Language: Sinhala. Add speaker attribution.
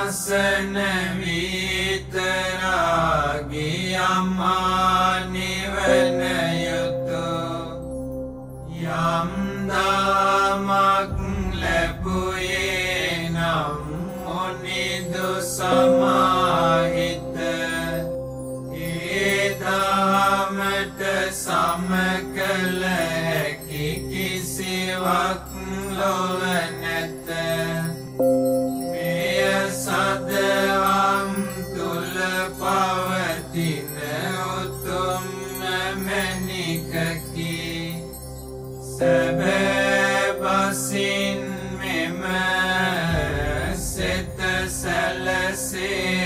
Speaker 1: සාසන විතරාගි අම්මා නිවන යුතු යම්දාමක් ලැබුයේ නම් මොනිදු සමාහිත ඒදාමට සම කළ හැකි කිසිවක් ලොව සැබෑබසින් මෙම සෙත සැලසේවා.